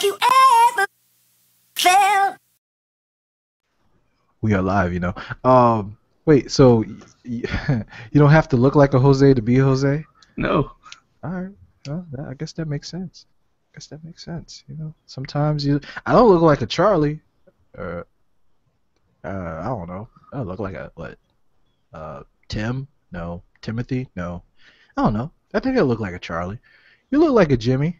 Have you ever felt? We are live, you know. Um, wait, so y- y- you don't have to look like a Jose to be a Jose? No. All right. Well, that, I guess that makes sense. I guess that makes sense. You know, sometimes you. I don't look like a Charlie. Uh, uh, I don't know. I look like a what? Uh, Tim? No. Timothy? No. I don't know. I think I look like a Charlie. You look like a Jimmy.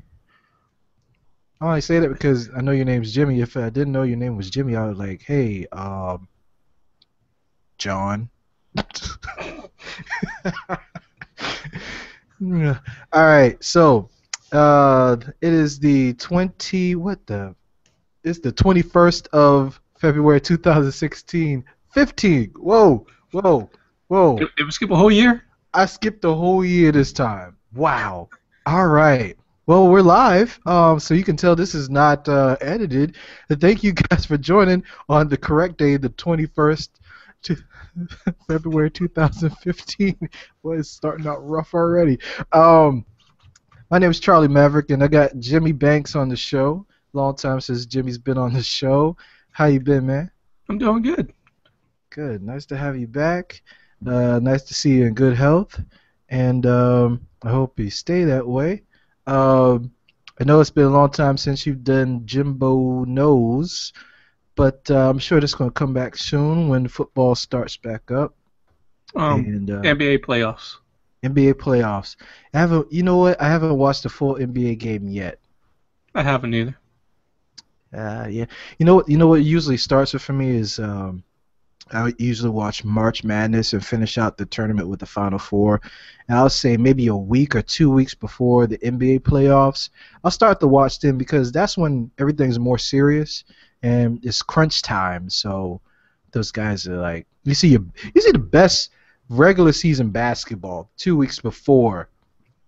I only say that because I know your name's Jimmy. If I didn't know your name was Jimmy, I was like, hey, um, John. All right, so uh, it is the twenty. What the? It's the twenty first of February, two thousand sixteen. Fifteen. Whoa, whoa, whoa! Did, did we skip a whole year? I skipped the whole year this time. Wow. All right. Well, we're live, um, so you can tell this is not uh, edited. And thank you guys for joining on the correct day, the 21st to February 2015. Boy, it's starting out rough already. Um, my name is Charlie Maveric, and I got Jimmy Banks on the show. Long time since Jimmy's been on the show. How you been, man? I'm doing good. Good. Nice to have you back. Uh, nice to see you in good health, and um, I hope you stay that way. Um, I know it's been a long time since you've done Jimbo Knows, but uh, I'm sure it's going to come back soon when football starts back up. Um, and uh, NBA playoffs. NBA playoffs. I haven't. You know what? I haven't watched a full NBA game yet. I haven't either. Uh, yeah. You know what? You know what usually starts it for me is um, I usually watch March Madness and finish out the tournament with the Final Four. And I'll say maybe a week or two weeks before the NBA playoffs, I'll start to watch them because that's when everything's more serious and it's crunch time. So those guys are like, you see, your, you see the best regular season basketball two weeks before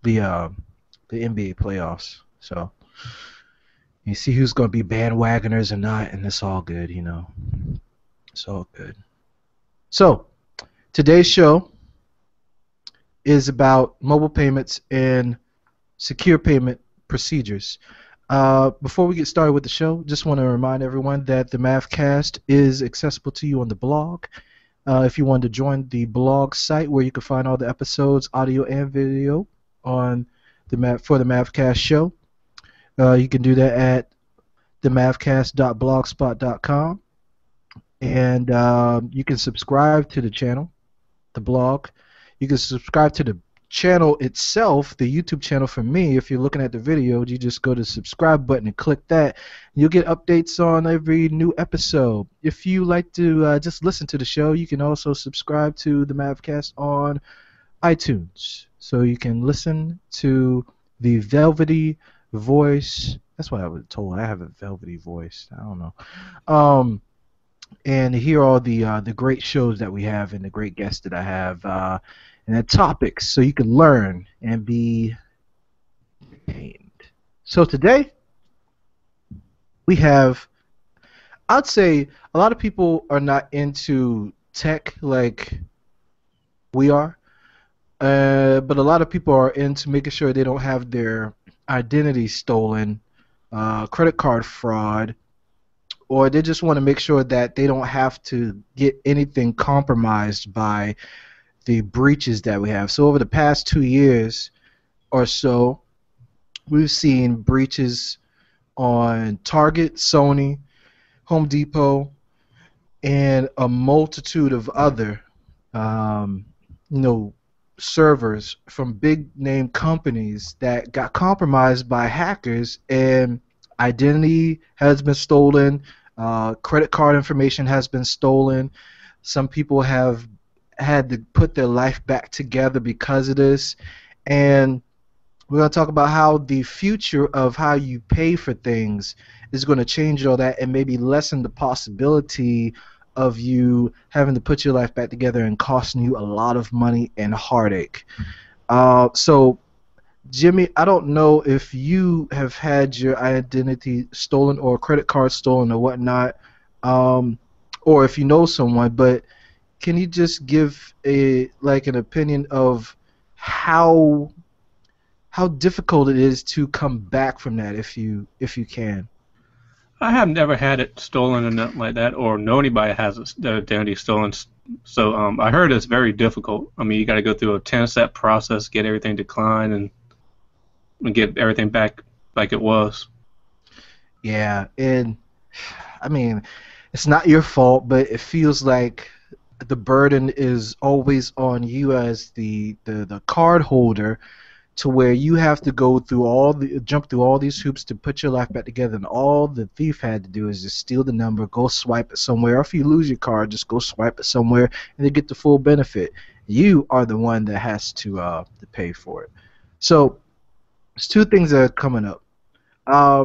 the uh, the NBA playoffs. So you see who's going to be bandwagoners or not, and it's all good, you know. It's all good. So, today's show is about mobile payments and secure payment procedures. Uh, before we get started with the show, just want to remind everyone that the Mavcast is accessible to you on the blog. Uh, if you want to join the blog site where you can find all the episodes, audio and video, on the Mav for the Mavcast show, uh, you can do that at themavcast.blogspot.com, and um, you can subscribe to the channel, the blog. You can subscribe to the channel itself, the YouTube channel for me. If you're looking at the video, you just go to subscribe button and click that. You'll get updates on every new episode. If you like to uh, just listen to the show, you can also subscribe to the Mavcast on iTunes, so you can listen to the velvety voice. That's what I was told. I have a velvety voice. I don't know. Um, and hear all the uh, the great shows that we have and the great guests that I have, uh, and the topics, so you can learn and be entertained. So today we have, I'd say, a lot of people are not into tech like we are, uh, but a lot of people are into making sure they don't have their identity stolen, uh, credit card fraud, or they just want to make sure that they don't have to get anything compromised by the breaches that we have. So over the past two years or so, we've seen breaches on Target, Sony, Home Depot, and a multitude of other, um, you know, servers from big name companies that got compromised by hackers and identity has been stolen uh, credit card information has been stolen. Some people have had to put their life back together because of this. And we're going to talk about how the future of how you pay for things is going to change all that and maybe lessen the possibility of you having to put your life back together and costing you a lot of money and heartache. Uh, so, Jimmy, I don't know if you have had your identity stolen or credit card stolen or whatnot, um, or if you know someone, but can you just give a like an opinion of how how difficult it is to come back from that if you if you can? I have never had it stolen or nothing like that, or know anybody has their identity stolen. So um, I heard it's very difficult. I mean, you got to go through a ten-step process, get everything declined, and, and get everything back like it was. Yeah, and I mean, it's not your fault, but it feels like the burden is always on you as the the, the card holder to where you have to go through all the jump through all these hoops to put your life back together and all the thief had to do is just steal the number go swipe it somewhere. Or if you lose your card just go swipe it somewhere and they get the full benefit. You are the one that has to uh to pay for it. So there's two things that are coming up uh,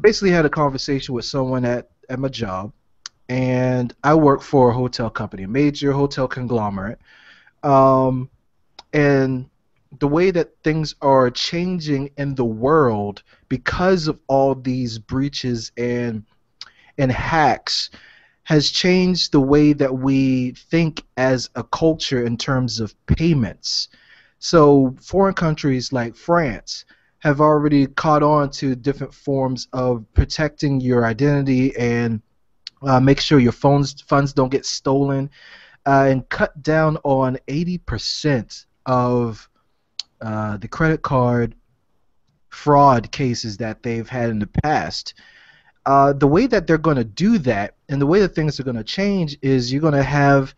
basically had a conversation with someone at, at my job and I work for a hotel company, a major hotel conglomerate. Um, and the way that things are changing in the world because of all these breaches and and hacks has changed the way that we think as a culture in terms of payments. So foreign countries like France have already caught on to different forms of protecting your identity and uh, make sure your phones funds don't get stolen, uh, and cut down on 80% of uh, the credit card fraud cases that they've had in the past. Uh, the way that they're going to do that, and the way that things are going to change, is you're going to have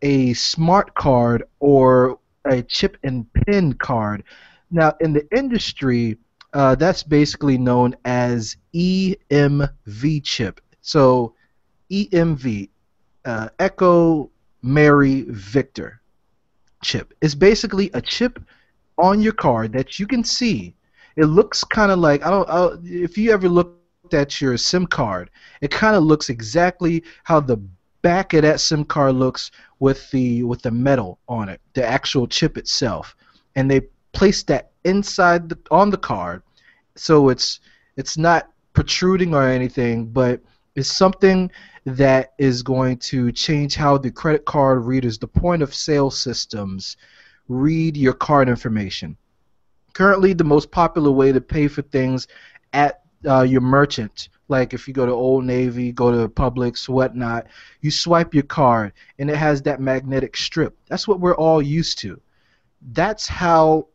a smart card or a chip and pin card. Now, in the industry, uh, that's basically known as EMV chip. So EMV, uh, Echo Mary Victor chip. It's basically a chip on your card that you can see. It looks kind of like I don't. I if you ever looked at your SIM card, it kind of looks exactly how the back of that SIM card looks with the with the metal on it, the actual chip itself, and they place that inside the on the card, so it's it's not protruding or anything, but it's something that is going to change how the credit card readers, the point of sale systems, read your card information. Currently, the most popular way to pay for things at uh, your merchant, like if you go to Old Navy, go to Publix, whatnot, you swipe your card and it has that magnetic strip. That's what we're all used to. That's how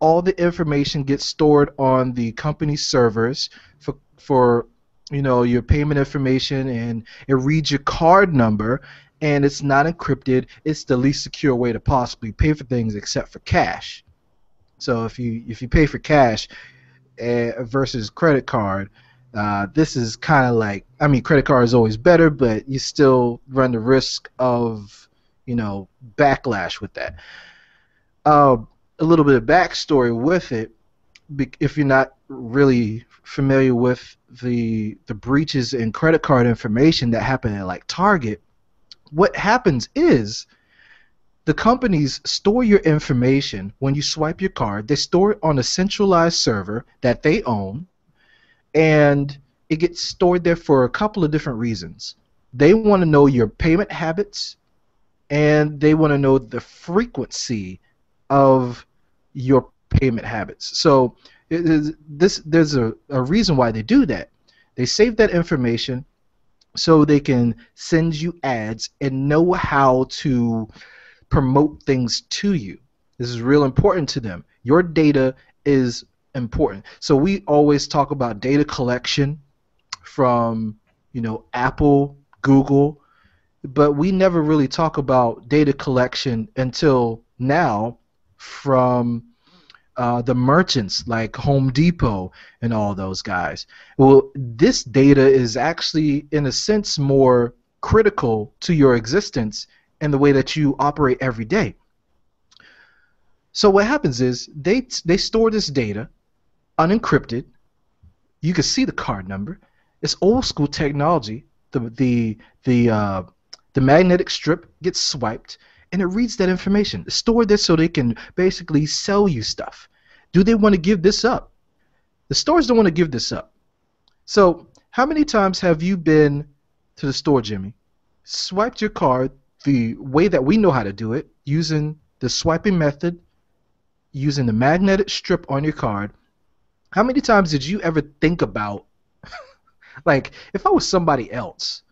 all the information gets stored on the company servers for for you know your payment information and it reads your card number and it's not encrypted it's the least secure way to possibly pay for things except for cash so if you if you pay for cash uh, versus credit card uh, this is kind of like i mean credit card is always better but you still run the risk of you know backlash with that uh, a little bit of backstory with it if you're not really familiar with the the breaches in credit card information that happen at like Target, what happens is the companies store your information when you swipe your card. They store it on a centralized server that they own, and it gets stored there for a couple of different reasons. They want to know your payment habits, and they want to know the frequency of your payment habits. So this there's a, a reason why they do that. They save that information so they can send you ads and know how to promote things to you. This is real important to them. Your data is important. So we always talk about data collection from, you know, Apple, Google, but we never really talk about data collection until now from uh, the merchants like Home Depot and all those guys. Well, this data is actually, in a sense, more critical to your existence and the way that you operate every day. So what happens is they they store this data unencrypted. You can see the card number. It's old school technology. The the the uh, the magnetic strip gets swiped and it reads that information. Store this so they can basically sell you stuff. Do they want to give this up? The stores don't want to give this up. So, how many times have you been to the store, Jimmy? Swiped your card the way that we know how to do it, using the swiping method, using the magnetic strip on your card. How many times did you ever think about Like, if I was somebody else,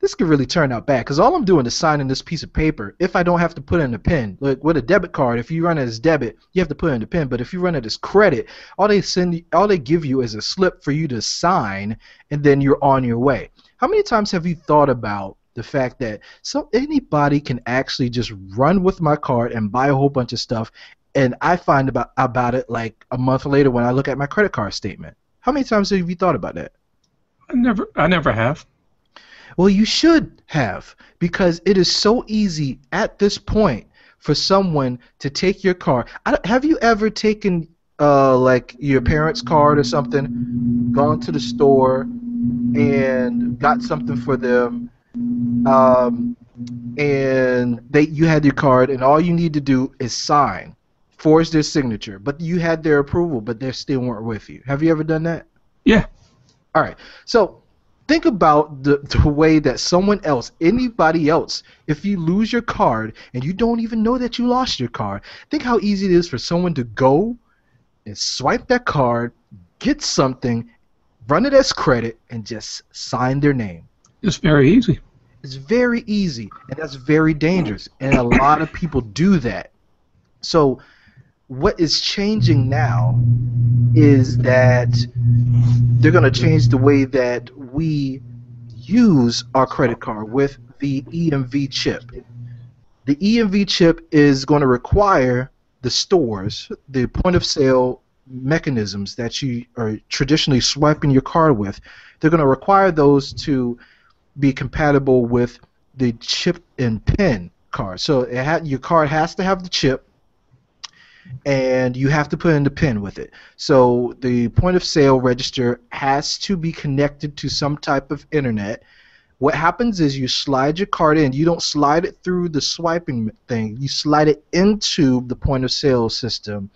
this could really turn out bad because all I'm doing is signing this piece of paper. If I don't have to put in a pin, like with a debit card, if you run it as debit, you have to put in a pin. But if you run it as credit, all they send, all they give you is a slip for you to sign, and then you're on your way. How many times have you thought about the fact that so anybody can actually just run with my card and buy a whole bunch of stuff, and I find about about it like a month later when I look at my credit card statement? How many times have you thought about that? I never, I never have. Well, you should have because it is so easy at this point for someone to take your card. I, have you ever taken uh, like your parents' card or something, gone to the store and got something for them, um, and they you had your card and all you need to do is sign, forge their signature, but you had their approval, but they still weren't with you. Have you ever done that? Yeah. All right. So think about the, the way that someone else, anybody else, if you lose your card and you don't even know that you lost your card, think how easy it is for someone to go and swipe that card, get something, run it as credit, and just sign their name. It's very easy. It's very easy, and that's very dangerous, and a lot of people do that. So, what is changing now is that they're going to change the way that we use our credit card with the EMV chip. The EMV chip is going to require the stores, the point of sale mechanisms that you are traditionally swiping your card with, they're going to require those to be compatible with the chip and pin card. So ha- your card has to have the chip, and you have to put in the pin with it. So the point of sale register has to be connected to some type of internet. What happens is you slide your card in. You don't slide it through the swiping thing. You slide it into the point of sale system.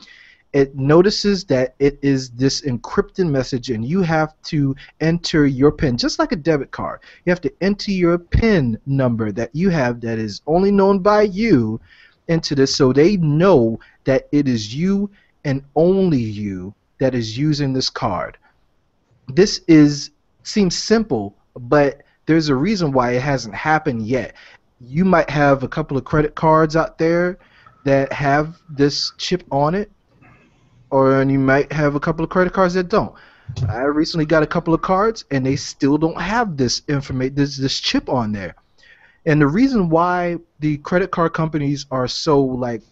It notices that it is this encrypted message, and you have to enter your PIN, just like a debit card. You have to enter your PIN number that you have that is only known by you into this so they know that it is you and only you that is using this card. This is seems simple, but there's a reason why it hasn't happened yet. You might have a couple of credit cards out there that have this chip on it, or and you might have a couple of credit cards that don't. I recently got a couple of cards and they still don't have this information this this chip on there. And the reason why the credit card companies are so like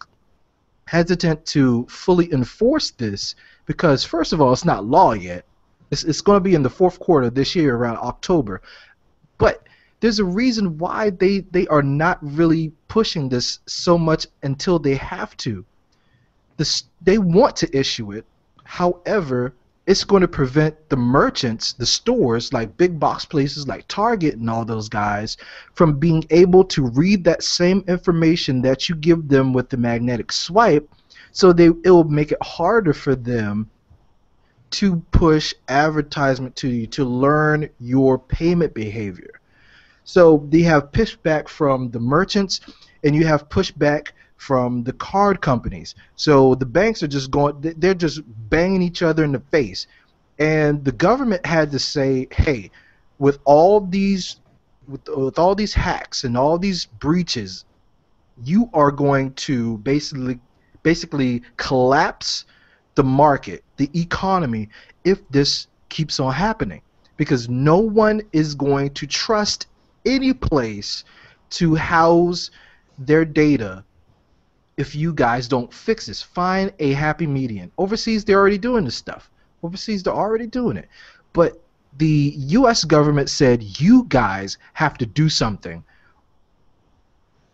hesitant to fully enforce this because first of all, it's not law yet. It's, it's going to be in the fourth quarter this year, around October. But there's a reason why they, they are not really pushing this so much until they have to. They want to issue it. However, it's going to prevent the merchants, the stores like big box places like Target and all those guys from being able to read that same information that you give them with the magnetic swipe so they it will make it harder for them to push advertisement to you to learn your payment behavior. So they have pushback from the merchants and you have pushback from the card companies. So the banks are just going, they're just banging each other in the face. And the government had to say, hey, with all these, with, with all these hacks and all these breaches, you are going to basically, basically collapse the market, the economy, if this keeps on happening. Because no one is going to trust any place to house their data if you guys don't fix this. Find a happy median. Overseas, they're already doing this stuff. Overseas, they're already doing it. But the U.S. government said you guys have to do something.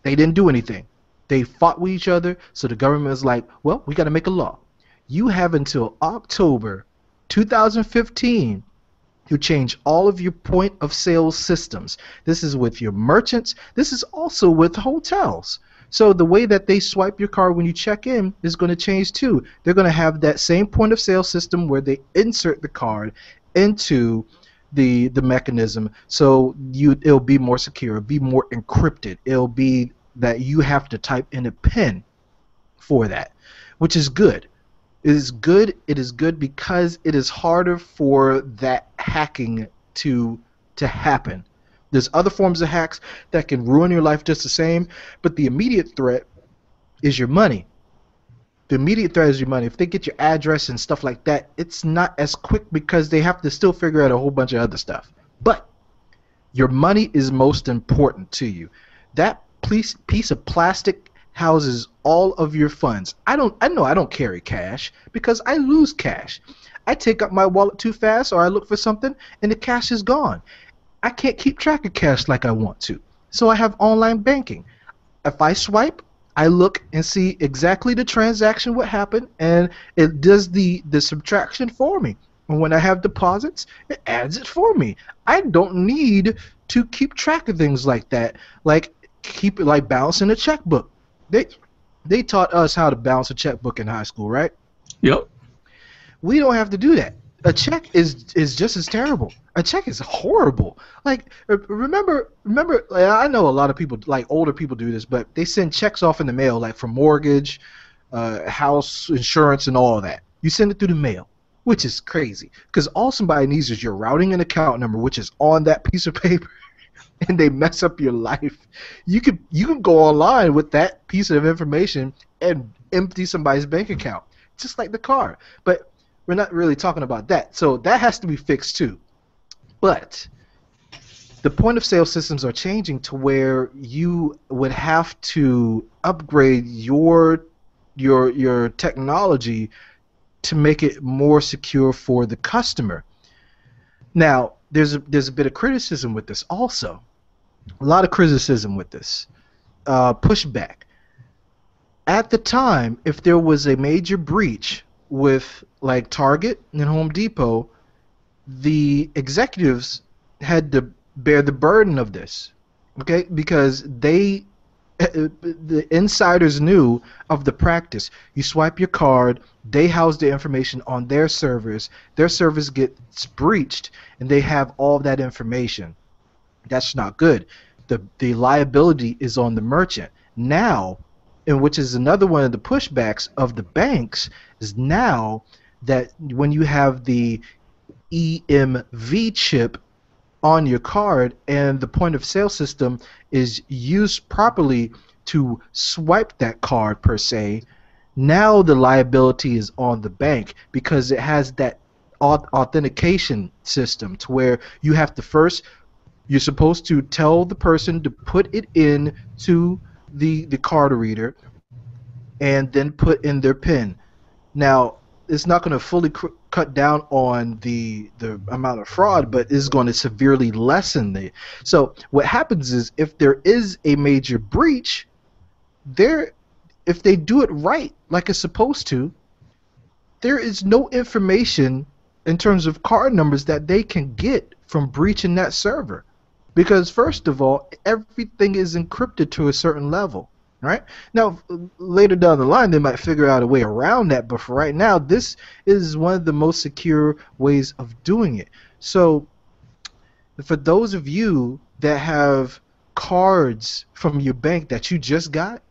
They didn't do anything. They fought with each other, so the government was like, well, we got to make a law. You have until October 2015 to change all of your point of sale systems. This is with your merchants. This is also with hotels. So the way that they swipe your card when you check in is going to change too. They're going to have that same point of sale system where they insert the card into the the mechanism so you it'll be more secure, it'll be more encrypted. It'll be that you have to type in a pin for that, which is good. It is good. It is good because it is harder for that hacking to to happen. There's other forms of hacks that can ruin your life just the same, but the immediate threat is your money. The immediate threat is your money. If they get your address and stuff like that, it's not as quick because they have to still figure out a whole bunch of other stuff. But your money is most important to you. That piece piece of plastic houses all of your funds. I don't I know I don't carry cash because I lose cash. I take up my wallet too fast or I look for something and the cash is gone. I can't keep track of cash like I want to. So I have online banking. If I swipe, I look and see exactly the transaction what happened and it does the the subtraction for me. And when I have deposits, it adds it for me. I don't need to keep track of things like that. Like keep it like balancing a checkbook. They they taught us how to balance a checkbook in high school, right? Yep. We don't have to do that. A check is is just as terrible. A check is horrible. Like remember remember like, I know a lot of people like older people do this, but they send checks off in the mail like for mortgage, uh, house insurance and all that. You send it through the mail, which is crazy because all somebody needs is your routing and account number, which is on that piece of paper. and they mess up your life. You could you can go online with that piece of information and empty somebody's bank account, just like the car. But we're not really talking about that. So that has to be fixed too. But the point of sale systems are changing to where you would have to upgrade your your your technology to make it more secure for the customer. Now, there's a, there's a bit of criticism with this also. A lot of criticism with this. Uh, pushback. At the time, if there was a major breach with like Target and Home Depot, the executives had to bear the burden of this. Okay, because they the insiders knew of the practice. You swipe your card, they house the information on their servers. Their servers gets breached, and they have all that information. That's not good. The the liability is on the merchant. Now, and which is another one of the pushbacks of the banks is now that when you have the EMV chip on your card and the point of sale system is used properly to swipe that card per se, now the liability is on the bank because it has that authentication system to where you have to first you're supposed to tell the person to put it in to the the card reader and then put in their pin. Now, it's not going to fully cr- cut down on the the amount of fraud, but is going to severely lessen the. So what happens is if there is a major breach, there, if they do it right like it's supposed to, there is no information in terms of card numbers that they can get from breaching that server, because first of all, everything is encrypted to a certain level right? Now, later down the line, they might figure out a way around that, but for right now, this is one of the most secure ways of doing it. So, for those of you that have cards from your bank that you just got,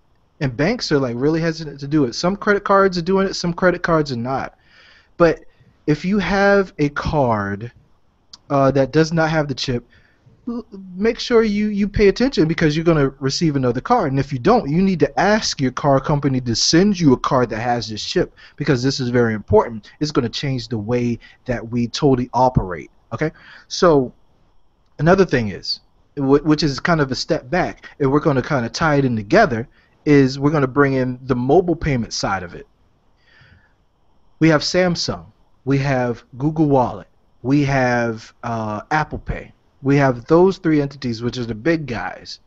and banks are like really hesitant to do it. Some credit cards are doing it, some credit cards are not. But if you have a card uh, that does not have the chip, make sure you, you pay attention because you're going to receive another card. And if you don't, you need to ask your car company to send you a card that has this chip because this is very important. It's going to change the way that we totally operate. Okay? So, another thing is, which is kind of a step back, and we're going to kind of tie it in together, is we're going to bring in the mobile payment side of it. We have Samsung, we have Google Wallet, we have uh, Apple Pay we have those three entities, which are the big guys,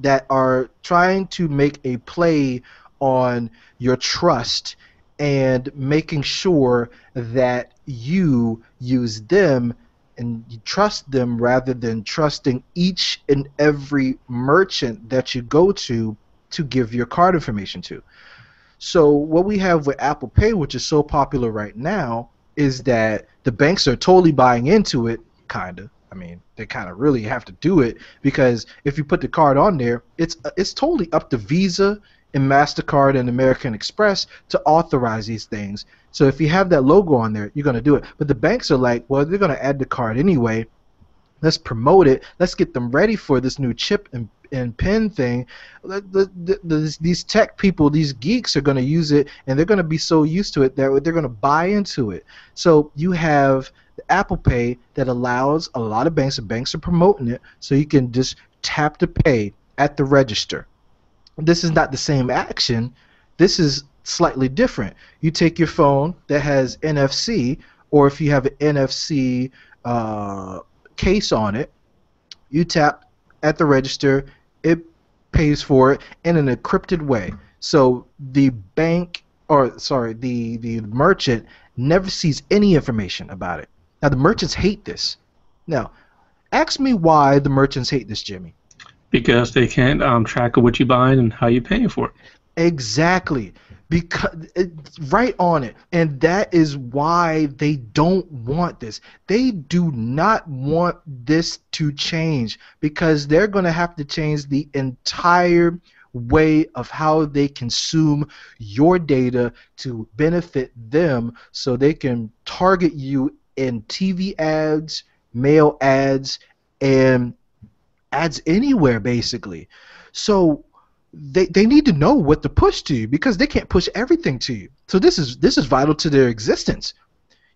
that are trying to make a play on your trust and making sure that you use them and you trust them rather than trusting each and every merchant that you go to to give your card information to. So what we have with Apple Pay, which is so popular right now, is that the banks are totally buying into it, kind of, I mean, they kind of really have to do it because if you put the card on there, it's it's totally up to Visa and Mastercard and American Express to authorize these things. So if you have that logo on there, you're going to do it. But the banks are like, well, they're going to add the card anyway. Let's promote it. Let's get them ready for this new chip and and pin thing. The, the, the, these tech people, these geeks, are going to use it, and they're going to be so used to it that they're going to buy into it. So you have the Apple Pay that allows a lot of banks, and banks are promoting it, so you can just tap to pay at the register. This is not the same action. This is slightly different. You take your phone that has NFC, or if you have an NFC uh, case on it, you tap at the register, it pays for it in an encrypted way. So the bank, or sorry, the, the merchant never sees any information about it. Now, the merchants hate this. Now, ask me why the merchants hate this, Jimmy. Because they can't um, track what you buy and how you're paying for it. Exactly because it's right on it and that is why they don't want this they do not want this to change because they're going to have to change the entire way of how they consume your data to benefit them so they can target you in TV ads, mail ads, and ads anywhere basically. So they, they need to know what to push to you because they can't push everything to you. So this is this is vital to their existence.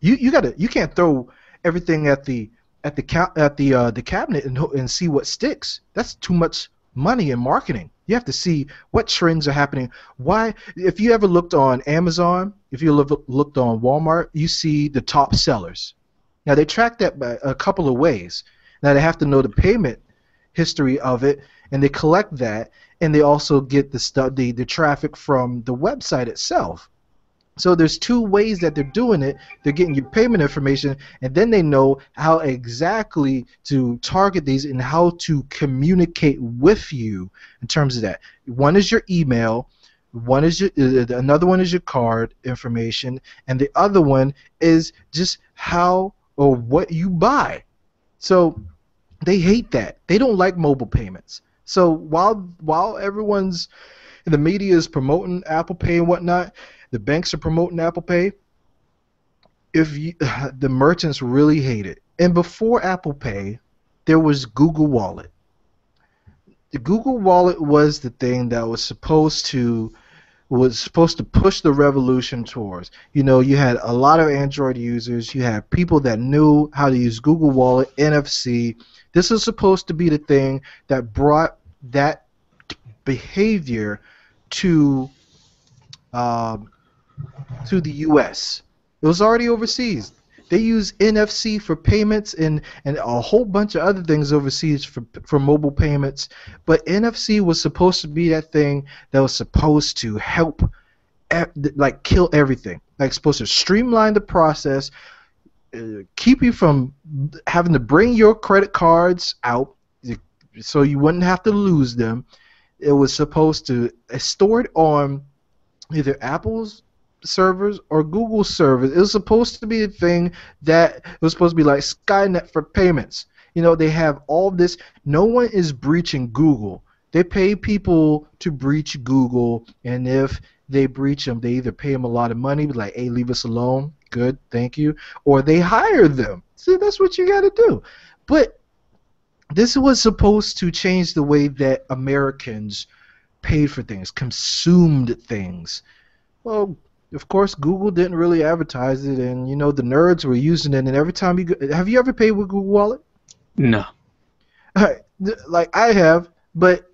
You you gotta you can't throw everything at the at the at the uh, the cabinet and and see what sticks. That's too much money in marketing. You have to see what trends are happening. Why? If you ever looked on Amazon, if you look, looked on Walmart, you see the top sellers. Now they track that by a couple of ways. Now they have to know the payment history of it, and they collect that, and they also get the the, the traffic from the website itself. So there's two ways that they're doing it. They're getting your payment information, and then they know how exactly to target these and how to communicate with you in terms of that. One is your email, one is your uh, another one is your card information, and the other one is just how or what you buy. So they hate that. They don't like mobile payments. So while while everyone's the media is promoting Apple Pay and whatnot, the banks are promoting Apple Pay. If you, the merchants really hate it, and before Apple Pay, there was Google Wallet. The Google Wallet was the thing that was supposed to was supposed to push the revolution towards. You know, you had a lot of Android users, you had people that knew how to use Google Wallet, NFC. This was supposed to be the thing that brought that behavior to um, to the U.S. It was already overseas. They use NFC for payments and, and a whole bunch of other things overseas for for mobile payments. But NFC was supposed to be that thing that was supposed to help, like kill everything. Like supposed to streamline the process, uh, keep you from having to bring your credit cards out so you wouldn't have to lose them. It was supposed to store it on either Apple's servers or Google servers. It was supposed to be a thing that was supposed to be like Skynet for payments. You know, they have all this. No one is breaching Google. They pay people to breach Google, and if they breach them, they either pay them a lot of money, like, "Hey, leave us alone." Good, thank you. Or they hire them. See, that's what you got to do. But this was supposed to change the way that Americans paid for things, consumed things. Well, of course, Google didn't really advertise it, and you know the nerds were using it. And every time you go, have you ever paid with Google Wallet? No. Like I have, but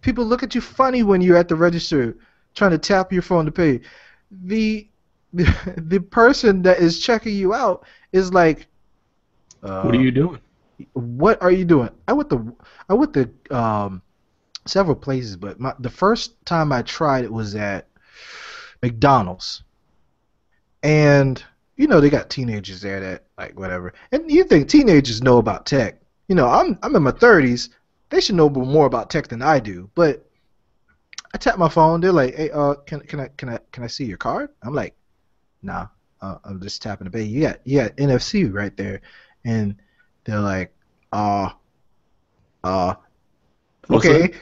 people look at you funny when you're at the register trying to tap your phone to pay. The the, the person that is checking you out is like, uh, "What are you doing?" what are you doing? I went to I went to um, several places, but my, the first time I tried it was at McDonald's, and you know they got teenagers there that like whatever, and you think teenagers know about tech? You know, I'm I'm in my 30s. They should know more about tech than I do, but I tap my phone. They're like, "Hey, uh, can can I can I can I see your card?" I'm like, "Nah, uh, I'm just tapping the pay. You got you got NFC right there," and they're like, uh, uh, okay,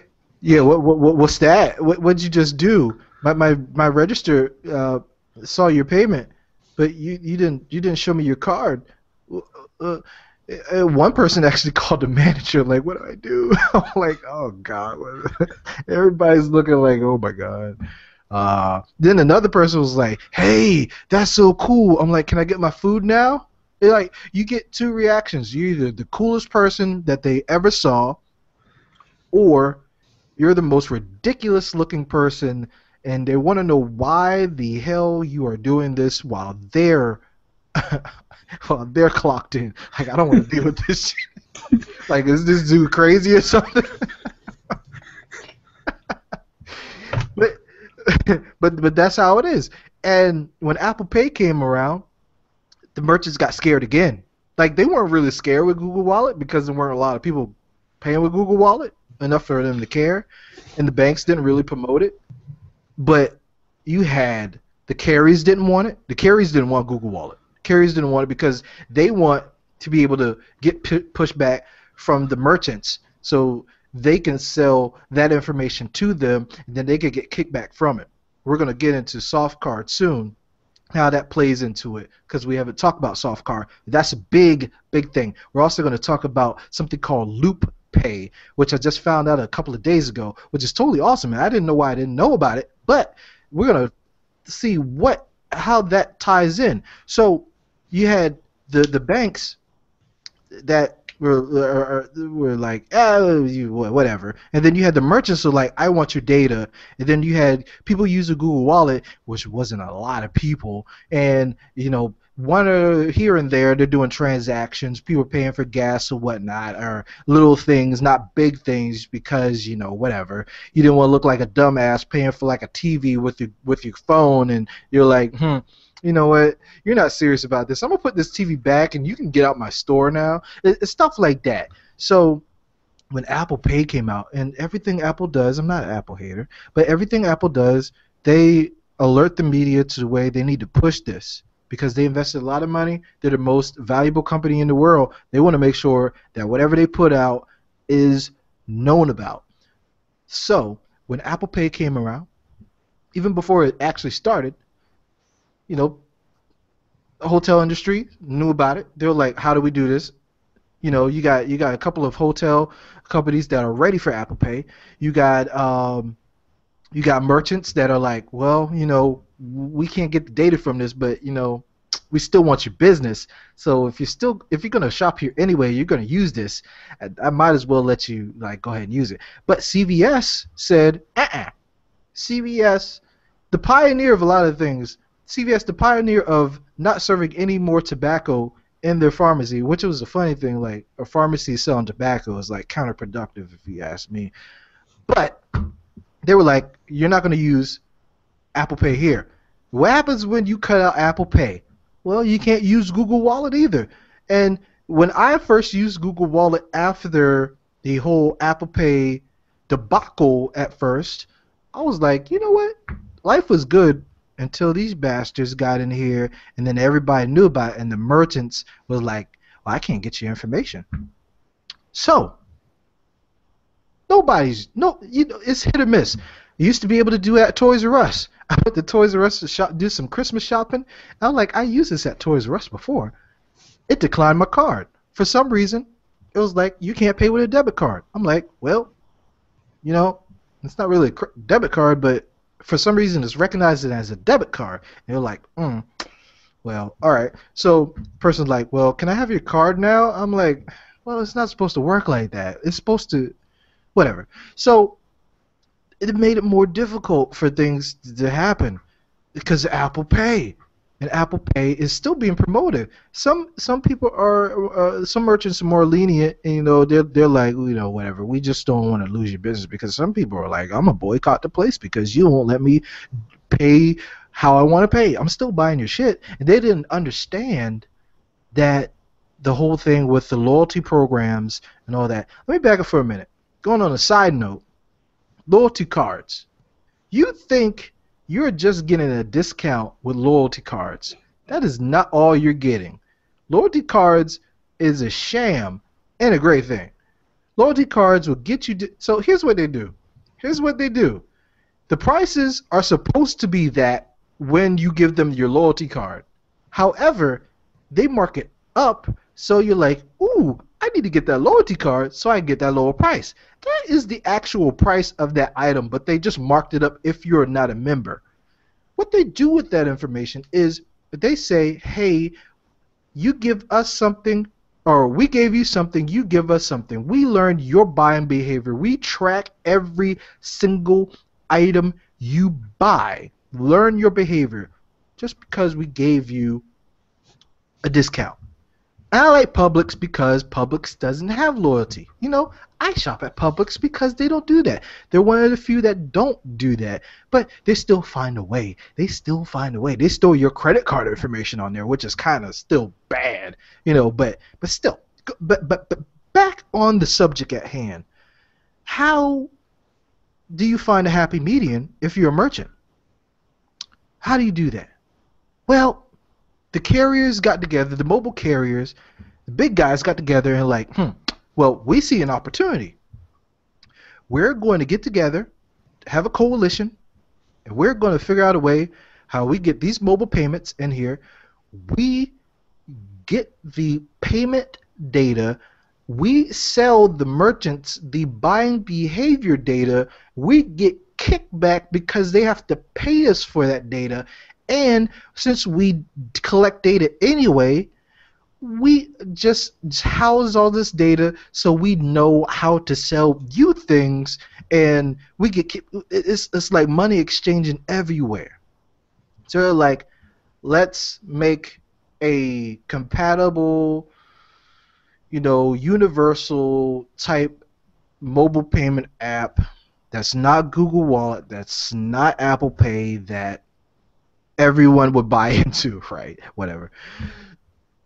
yeah. What, what what's that? What what'd you just do? My my my register uh, saw your payment, but you you didn't you didn't show me your card. Uh, uh, one person actually called the manager, like, "What do I do?" I'm like, "Oh God!" Everybody's looking like, "Oh my God." Uh, then another person was like, "Hey, that's so cool." I'm like, "Can I get my food now?" They're like, you get two reactions. You're either the coolest person that they ever saw, or you're the most ridiculous looking person, and they want to know why the hell you are doing this while they're while they're clocked in. Like, I don't want to deal with this. shit. like, is this dude crazy or something? but but but that's how it is. And when Apple Pay came around, the merchants got scared again. Like they weren't really scared with Google Wallet because there weren't a lot of people paying with Google Wallet enough for them to care, and the banks didn't really promote it. But you had the carriers didn't want it. The carriers didn't want Google Wallet. Carriers didn't want it because they want to be able to get p- pushback from the merchants, so they can sell that information to them, and then they can get kickback from it. We're gonna get into Softcards soon, how that plays into it because we haven't talked about Softcard. That's a big, big thing. We're also going to talk about something called Loop Pay, which I just found out a couple of days ago, which is totally awesome. And I didn't know why I didn't know about it, but we're going to see what how that ties in. So you had the the banks that were were, like, oh, you whatever, and then you had the merchants who were like, I want your data, and then you had people use using Google Wallet, which wasn't a lot of people, and you know. One or here and there, they're doing transactions. People paying for gas or whatnot, or little things, not big things, because you know whatever. You didn't want to look like a dumbass paying for like a TV with your with your phone, and you're like, hmm, you know what, you're not serious about this. I'm gonna put this TV back, and you can get out my store now. It's stuff like that. So when Apple Pay came out, and everything Apple does, I'm not an Apple hater, but everything Apple does, they alert the media to the way they need to push this because they invested a lot of money. They're the most valuable company in the world. They want to make sure that whatever they put out is known about. So when Apple Pay came around, even before it actually started, you know, the hotel industry knew about it. They were like, "How do we do this?" You know, you got you got a couple of hotel companies that are ready for Apple Pay. You got um, you got merchants that are like, "Well, you know, we can't get the data from this, but you know, we still want your business. So if you're still if you're gonna shop here anyway, you're gonna use this. I, might as well let you like go ahead and use it." But CVS said, "Uh-uh." CVS, the pioneer of a lot of things, CVS, the pioneer of not serving any more tobacco in their pharmacy, which was a funny thing. Like a pharmacy selling tobacco is like counterproductive, if you ask me. But they were like, "You're not going to use Apple Pay here." What happens when you cut out Apple Pay? Well, you can't use Google Wallet either. And when I first used Google Wallet after the whole Apple Pay debacle at first, I was like, you know what? Life was good until these bastards got in here, and then everybody knew about it, and the merchants was like, well, I can't get your information. So, nobody's, no, you know, it's hit or miss. You used to be able to do that at Toys R Us. I went to Toys R Us to shop, do some Christmas shopping. I'm like, I used this at Toys R Us before. It declined my card. For some reason, it was like, you can't pay with a debit card. I'm like, well, you know, it's not really a debit card, but for some reason it's recognized as a debit card. And you're like, hmm, well, all right. So person's like, well, can I have your card now? I'm like, well, it's not supposed to work like that. It's supposed to, whatever. So it made it more difficult for things to happen because Apple Pay. And Apple Pay is still being promoted. Some some people are uh, some merchants are more lenient, and you know they're they're like you know whatever. We just don't want to lose your business because some people are like I'm gonna boycott the place because you won't let me pay how I want to pay. I'm still buying your shit, and they didn't understand that the whole thing with the loyalty programs and all that. Let me back up for a minute. Going on a side note, loyalty cards. You think you're just getting a discount with loyalty cards. That is not all you're getting. Loyalty cards is a sham and a great thing. Loyalty cards will get you. Di- so here's what they do. Here's what they do. The prices are supposed to be that when you give them your loyalty card. However, they market up so you're like, ooh, I need to get that loyalty card so I can get that lower price. That is the actual price of that item, but they just marked it up if you're not a member. What they do with that information is they say, hey, you give us something, or we gave you something, you give us something. We learned your buying behavior. We track every single item you buy. Learn your behavior just because we gave you a discount. I like Publix because Publix doesn't have loyalty. You know, I shop at Publix because they don't do that. They're one of the few that don't do that. But they still find a way. They still find a way. They store your credit card information on there, which is kind of still bad. You know, but but still. But but but back on the subject at hand. How do you find a happy median if you're a merchant? How do you do that? Well, the carriers got together, the mobile carriers, the big guys got together and like, hmm, well, we see an opportunity. We're going to get together, have a coalition, and we're going to figure out a way how we get these mobile payments in here. We get the payment data. We sell the merchants the buying behavior data. We get kickback because they have to pay us for that data. And since we collect data anyway, we just house all this data so we know how to sell you things and we get it's, it's like money exchanging everywhere. So like let's make a compatible you know universal type mobile payment app that's not google wallet that's not apple pay that everyone would buy into right whatever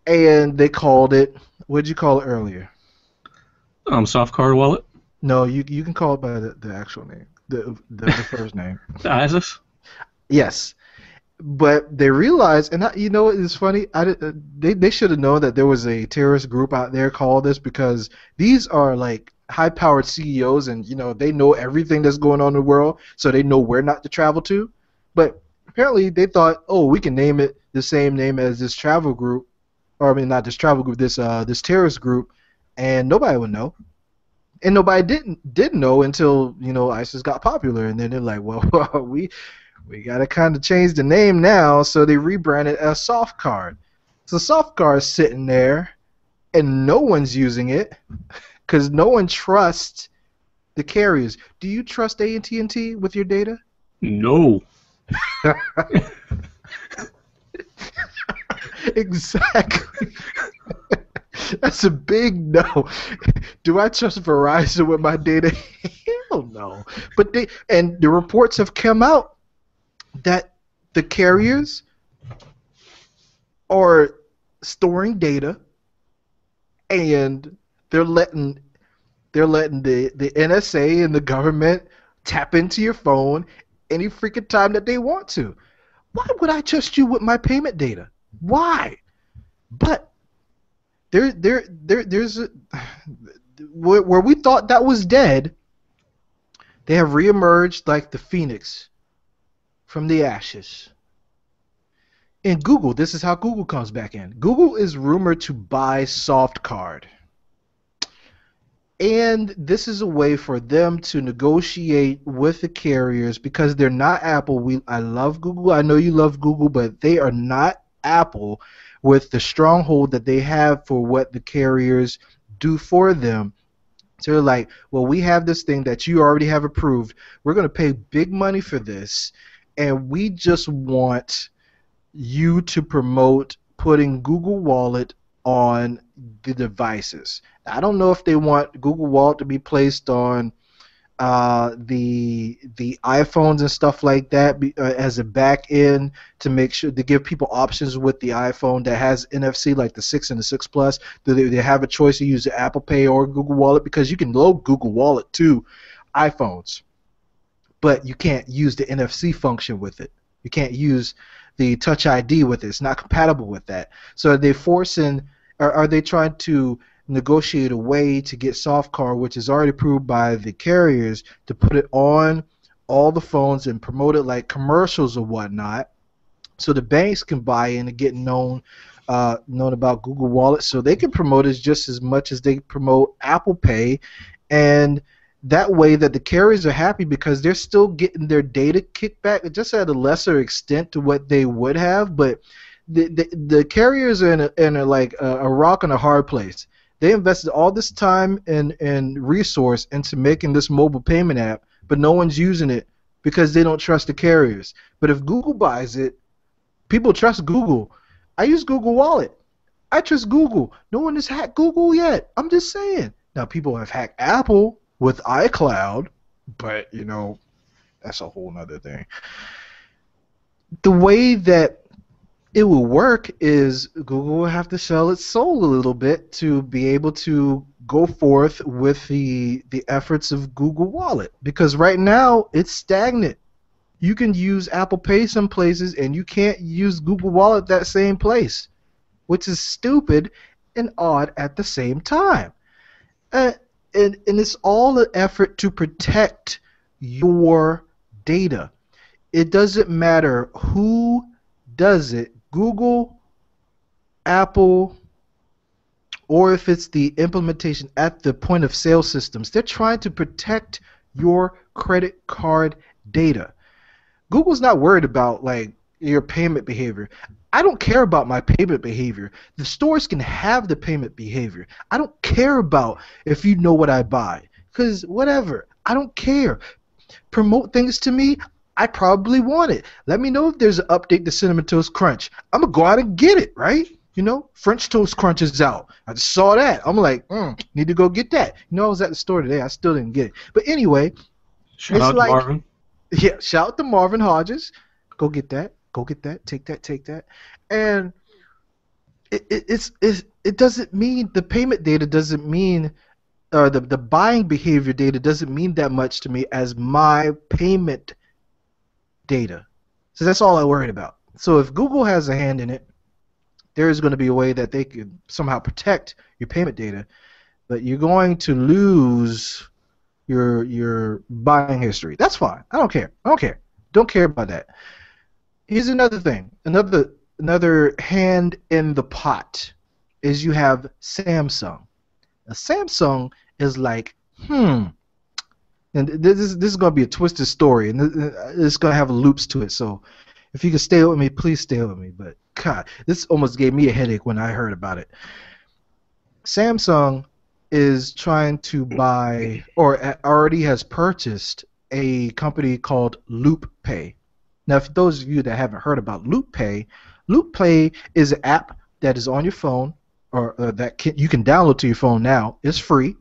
and they called it. What did you call it earlier? Um, Softcard wallet. No, you you can call it by the, the actual name, the the, the first name. The ISIS. Yes, but they realized, and I, you know, it's funny. I uh, they they should have known that there was a terrorist group out there called this because these are like high-powered CEOs, and you know they know everything that's going on in the world, so they know where not to travel to. But apparently, they thought, oh, we can name it the same name as this travel group, or I mean not this travel group, this uh this terrorist group, and nobody would know. And nobody didn't didn't know until you know ISIS got popular, and then they're like, well, we we gotta kind of change the name now, so they rebranded as Softcard. So Soft is sitting there, and no one's using it because no one trusts the carriers. Do you trust AT&T with your data? No. exactly. That's a big no. Do I trust Verizon with my data? Hell no. But they and the reports have come out that the carriers are storing data and they're letting they're letting the, the NSA and the government tap into your phone any freaking time that they want to. Why would I trust you with my payment data? Why? But there, there, there, there's a, where, where we thought that was dead. They have reemerged like the phoenix from the ashes. In Google, this is how Google comes back in. Google is rumored to buy Softcard. And this is a way for them to negotiate with the carriers because they're not Apple. We I love Google. I know you love Google, but they are not Apple with the stronghold that they have for what the carriers do for them. So they're like, well, we have this thing that you already have approved. We're going to pay big money for this, and we just want you to promote putting Google Wallet on the devices. I don't know if they want Google Wallet to be placed on uh, the the iPhones and stuff like that be, uh, as a back end to make sure to give people options with the iPhone that has NFC like the six and the six plus. Do they, they have a choice to use the Apple Pay or Google Wallet because you can load Google Wallet to iPhones, but you can't use the NFC function with it. You can't use the Touch ID with it. It's not compatible with that. So they're forcing? Are, they trying to negotiate a way to get Softcard, which is already approved by the carriers, to put it on all the phones and promote it like commercials or whatnot, so the banks can buy in and get known uh, known about Google Wallet, so they can promote it just as much as they promote Apple Pay, and that way that the carriers are happy because they're still getting their data kicked back, just at a lesser extent to what they would have, but the the, the carriers are in a, in a like a, a rock and a hard place. They invested all this time and, and resource into making this mobile payment app, but no one's using it because they don't trust the carriers. But if Google buys it, people trust Google. I use Google Wallet. I trust Google. No one has hacked Google yet. I'm just saying. Now people have hacked Apple with iCloud, but you know, that's a whole other thing. The way that it will work is Google will have to sell its soul a little bit to be able to go forth with the the efforts of Google Wallet because right now it's stagnant. You can use Apple Pay some places and you can't use Google Wallet that same place, which is stupid and odd at the same time. Uh, and, and it's all an effort to protect your data. It doesn't matter who does it Google, Apple, or if it's the implementation at the point of sale systems, they're trying to protect your credit card data. Google's not worried about like your payment behavior. I don't care about my payment behavior. The stores can have the payment behavior. I don't care about if you know what I buy. Cause whatever. I don't care. Promote things to me. I probably want it. Let me know if there's an update to Cinnamon Toast Crunch. I'm gonna go out and get it, right? You know, French Toast Crunch is out. I just saw that. I'm like, mm, need to go get that. You know, I was at the store today. I still didn't get it. But anyway, shout out like, to Marvin. Yeah, shout out to Marvin Hodges. Go get that. Go get that. Take that. Take that. And it, it it's, it's it doesn't mean the payment data doesn't mean or the the buying behavior data doesn't mean that much to me as my payment data. So that's all I worried about. So if Google has a hand in it, there is going to be a way that they can somehow protect your payment data, but you're going to lose your your buying history. That's fine. I don't care. I don't care. Don't care about that. Here's another thing. Another another hand in the pot is you have Samsung. Now, Samsung is like, hmm, and this is this is gonna be a twisted story, and it's gonna have loops to it. So, if you can stay with me, please stay with me. But God, this almost gave me a headache when I heard about it. Samsung is trying to buy, or already has purchased, a company called LoopPay. Now, for those of you that haven't heard about LoopPay, LoopPay is an app that is on your phone, or uh, that can, you can download to your phone now. It's free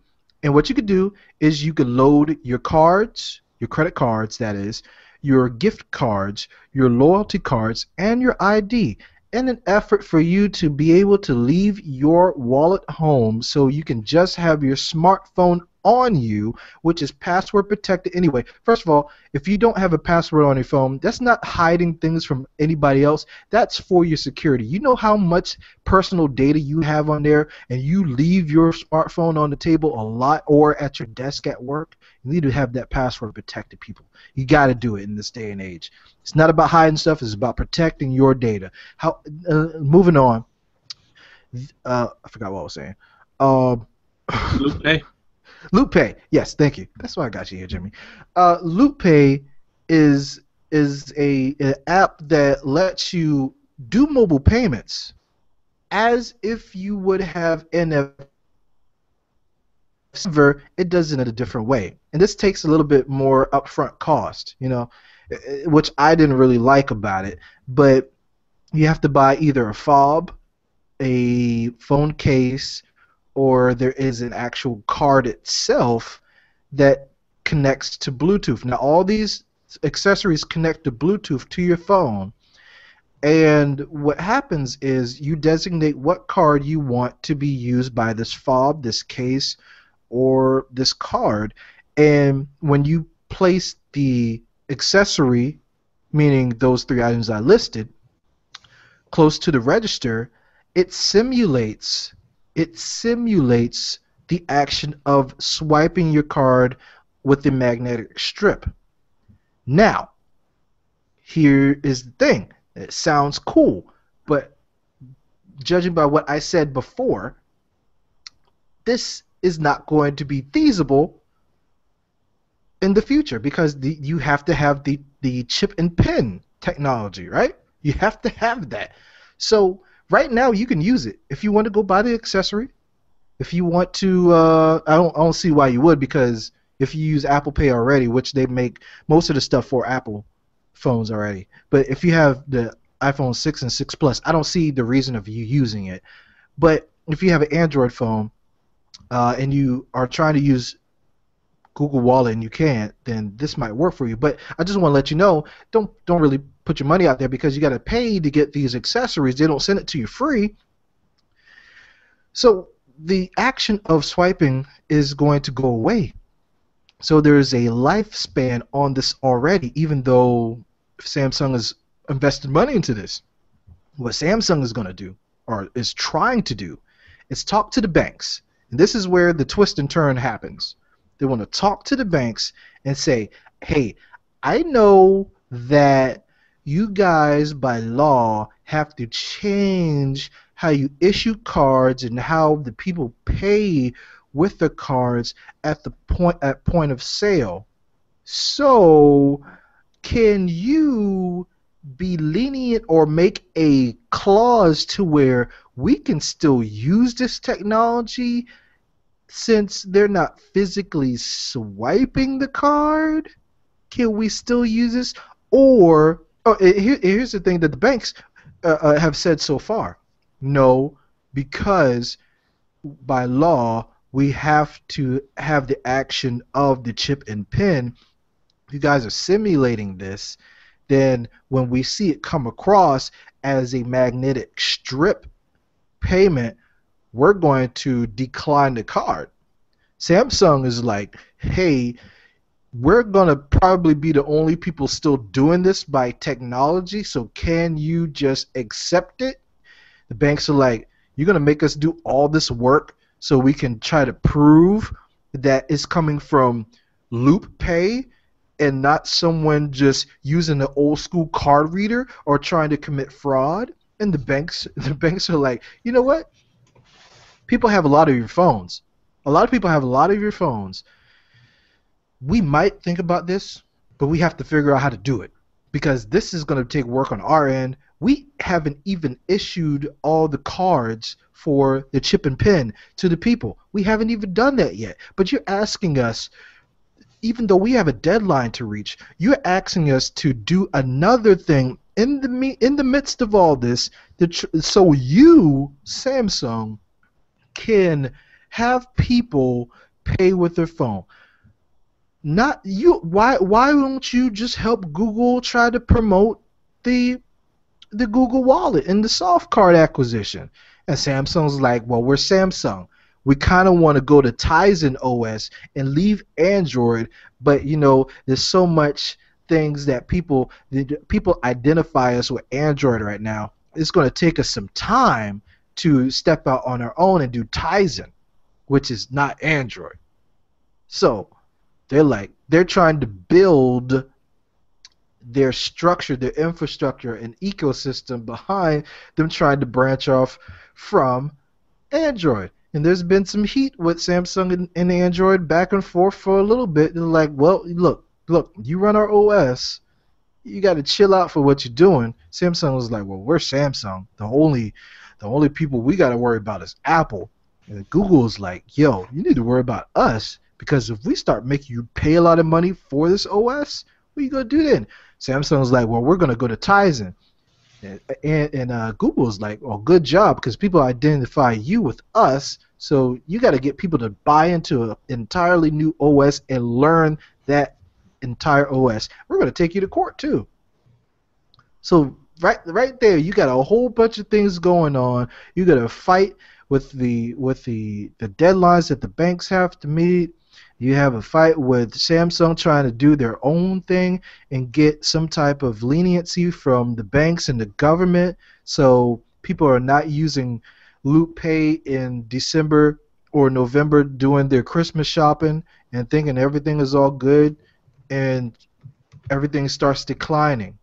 and what you could do is you could load your cards, your credit cards, that is, your gift cards, your loyalty cards, and your ID in an effort for you to be able to leave your wallet home so you can just have your smartphone on you, which is password protected anyway. First of all, if you don't have a password on your phone, that's not hiding things from anybody else. That's for your security. You know how much personal data you have on there, and you leave your smartphone on the table a lot or at your desk at work. You need to have that password protected, people. You got to do it in this day and age. It's not about hiding stuff. It's about protecting your data. How? Uh, moving on. Uh, I forgot what I was saying. Uh, Lupe. Yes, thank you. That's why I got you here, Jimmy. Uh, LoopPay is is a an app that lets you do mobile payments as if you would have NFC. However, it does it in a different way, and this takes a little bit more upfront cost, you know, which I didn't really like about it. But you have to buy either a fob, a phone case, or there is an actual card itself that connects to Bluetooth. Now, all these accessories connect to Bluetooth to your phone, and what happens is you designate what card you want to be used by this fob, this case, or this card, and when you place the accessory, meaning those three items I listed, close to the register, it simulates it simulates the action of swiping your card with the magnetic strip. Now, here is the thing. It sounds cool, but judging by what I said before, this is not going to be feasible in the future because the, you have to have the, the chip and pin technology, right? You have to have that. So right now you can use it if you want to go buy the accessory. If you want to, uh, I don't, I don't see why you would because if you use Apple Pay already, which they make most of the stuff for Apple phones already. But if you have the iPhone 6 and 6 Plus, I don't see the reason of you using it. But if you have an Android phone uh, and you are trying to use Google Wallet and you can't, then this might work for you. But I just want to let you know, don't don't really put your money out there because you got to pay to get these accessories. They don't send it to you free. So the action of swiping is going to go away. So there's a lifespan on this already, even though Samsung has invested money into this. What Samsung is going to do, or is trying to do, is talk to the banks. And this is where the twist and turn happens. They want to talk to the banks and say, hey, I know that you guys, by law, have to change how you issue cards and how the people pay with the cards at the point at point of sale. So, can you be lenient or make a clause to where we can still use this technology since they're not physically swiping the card? Can we still use this? Or oh, here, here's the thing that the banks uh, uh, have said so far. No, because by law we have to have the action of the chip and pin. If You guys are simulating this. Then when we see it come across as a magnetic strip payment, we're going to decline the card. Samsung is like, hey, we're going to probably be the only people still doing this by technology, so can you just accept it? The banks are like, you're going to make us do all this work so we can try to prove that it's coming from LoopPay and not someone just using an old school card reader or trying to commit fraud. And the banks the banks are like, you know what? People have a lot of your phones. A lot of people have a lot of your phones. We might think about this, but we have to figure out how to do it because this is going to take work on our end. We haven't even issued all the cards for the chip and pin to the people. We haven't even done that yet. But you're asking us even though we have a deadline to reach, you're asking us to do another thing in the in the midst of all this, so you Samsung can have people pay with their phone. Not you. Why why won't you just help Google try to promote the the Google Wallet and the Softcard acquisition? And Samsung's like, well, we're Samsung we kind of want to go to Tizen OS and leave Android, but you know, there's so much things that people people identify us with Android right now. It's going to take us some time to step out on our own and do Tizen, which is not Android. So they're like they're trying to build their structure, their infrastructure, and ecosystem behind them trying to branch off from Android. And there's been some heat with Samsung and, and Android back and forth for a little bit. They're like, well, look, look, you run our OS, you got to chill out for what you're doing. Samsung was like, well, we're Samsung. The only, the only people we got to worry about is Apple. And Google is like, yo, you need to worry about us because if we start making you pay a lot of money for this OS, what are you gonna do then? Samsung's like, well, we're gonna go to Tizen. And, and uh, Google's like, well, good job because people identify you with us, so you got to get people to buy into an entirely new OS and learn that entire OS. We're going to take you to court too. So right right there, you got a whole bunch of things going on. You got to fight with the with the the deadlines that the banks have to meet. You have a fight with Samsung trying to do their own thing and get some type of leniency from the banks and the government so people are not using LoopPay in December or November doing their Christmas shopping and thinking everything is all good and everything starts declining.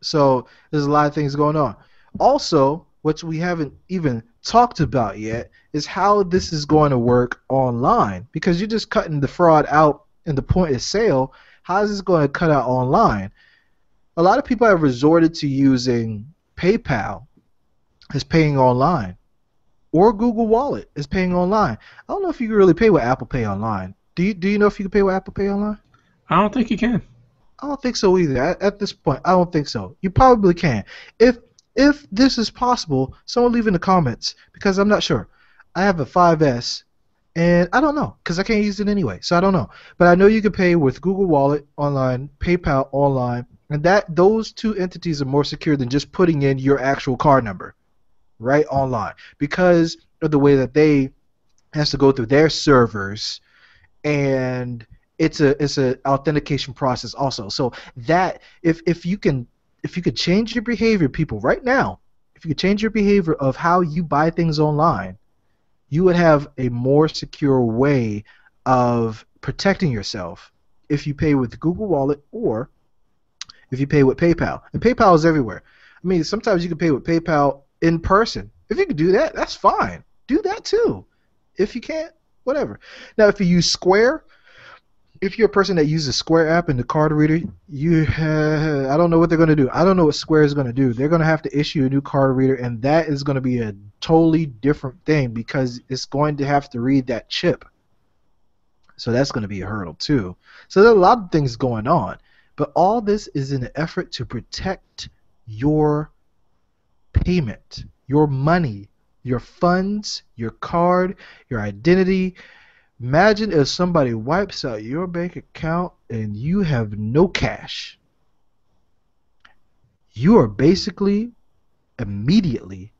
So there's a lot of things going on. Also, what we haven't even talked about yet is how this is going to work online because you're just cutting the fraud out in the point of sale. How is this going to cut out online? A lot of people have resorted to using PayPal as paying online or Google Wallet as paying online. I don't know if you can really pay with Apple Pay online. Do you do you know if you can pay with Apple Pay online? I don't think you can. I don't think so either. At, at this point, I don't think so. You probably can. If if this is possible, someone leave in the comments because I'm not sure. I have a 5S and I don't know because I can't use it anyway, so I don't know. But I know you can pay with Google Wallet online, PayPal online, and that those two entities are more secure than just putting in your actual card number, right online, because of the way that they has to go through their servers, and it's a it's a authentication process also. So that if if you can if you could change your behavior, people, right now, if you could change your behavior of how you buy things online, you would have a more secure way of protecting yourself if you pay with Google Wallet or if you pay with PayPal. And PayPal is everywhere. I mean, sometimes you can pay with PayPal in person. If you can do that, that's fine. Do that too. If you can't, whatever. Now, if you use Square, if you're a person that uses Square app and the card reader, you have, I don't know what they're going to do. I don't know what Square is going to do. They're going to have to issue a new card reader, and that is going to be a totally different thing because it's going to have to read that chip. So that's going to be a hurdle too. So there are a lot of things going on, but all this is in an effort to protect your payment, your money, your funds, your card, your identity, Imagine if somebody wipes out your bank account and you have no cash. You are basically immediately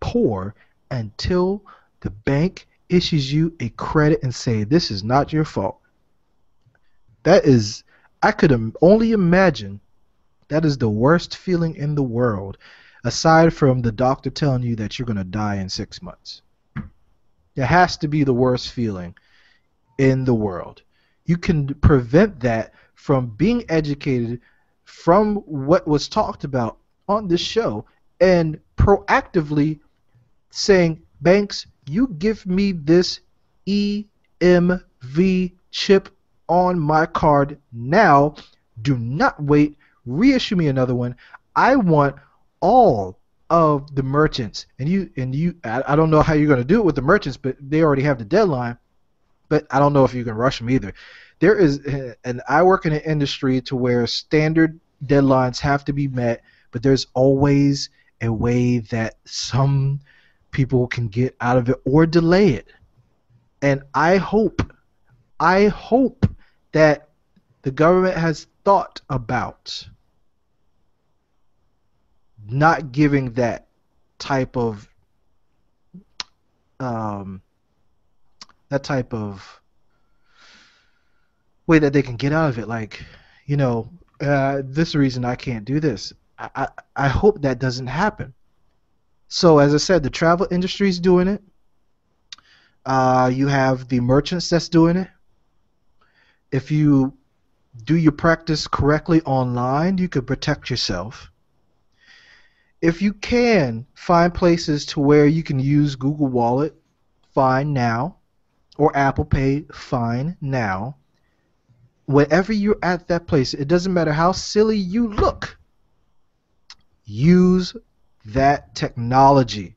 poor until the bank issues you a credit and say this is not your fault. That is I could only imagine that is the worst feeling in the world aside from the doctor telling you that you're going to die in 6 months. It has to be the worst feeling in the world. You can prevent that from being educated from what was talked about on this show and proactively saying, Banks, you give me this EMV chip on my card now. Do not wait. Reissue me another one. I want all of the merchants, and you and you. I, I don't know how you're going to do it with the merchants, but they already have the deadline. But I don't know if you can rush them either. There is, eh, and I work in an industry to where standard deadlines have to be met, but there's always a way that some people can get out of it or delay it. And I hope, I hope that the government has thought about not giving that type of um, that type of way that they can get out of it. Like, you know, uh, this reason I can't do this. I, I, I hope that doesn't happen. So as I said, the travel industry is doing it. Uh, you have the merchants that's doing it. If you do your practice correctly online, you can protect yourself if you can find places to where you can use Google Wallet, fine now, or Apple Pay, fine now. Whenever you're at that place, it doesn't matter how silly you look, use that technology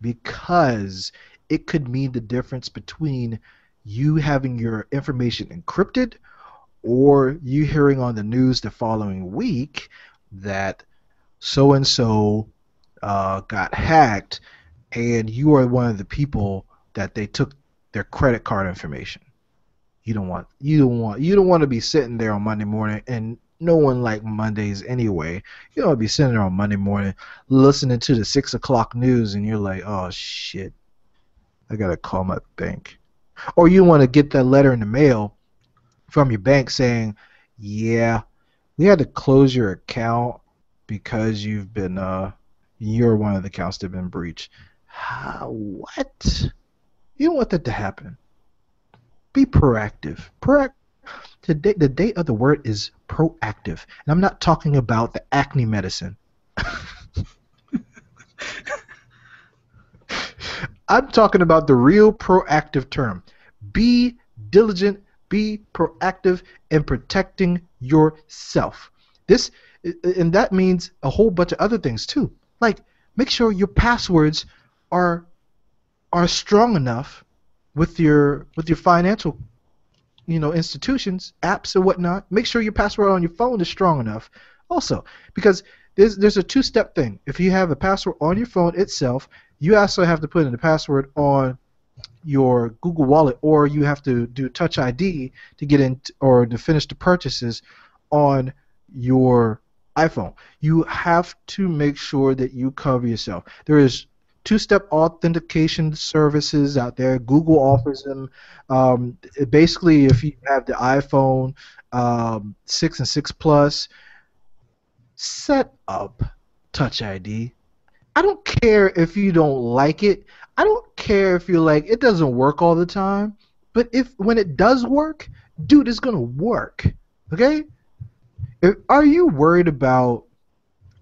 because it could mean the difference between you having your information encrypted or you hearing on the news the following week that so and so got hacked, and you are one of the people that they took their credit card information. You don't want you don't want you don't want to be sitting there on Monday morning and no one like Mondays anyway. You don't be sitting there on Monday morning listening to the six o'clock news and you're like, oh shit, I gotta call my bank. Or you want to get that letter in the mail from your bank saying, yeah, we had to close your account because you've been uh you're one of the accounts that have been breached. What? You don't want that to happen. Be proactive. Proact. Today, the date of the word is proactive, and I'm not talking about the acne medicine. I'm talking about the real proactive term. Be diligent, be proactive in protecting yourself. This and that means a whole bunch of other things too. Like make sure your passwords are are strong enough with your with your financial you know institutions, apps or whatnot. Make sure your password on your phone is strong enough. Also, because there's there's a two-step thing. If you have a password on your phone itself, you also have to put in the password on your Google Wallet, or you have to do Touch ID to get in or to finish the purchases on your iPhone. You have to make sure that you cover yourself. There is two-step authentication services out there. Google offers them. Um, basically, if you have the iPhone um, 6 and 6 Plus, set up Touch ID. I don't care if you don't like it. I don't care if you're like it doesn't work all the time. But if when it does work, dude, it's gonna work. Okay? Are you worried about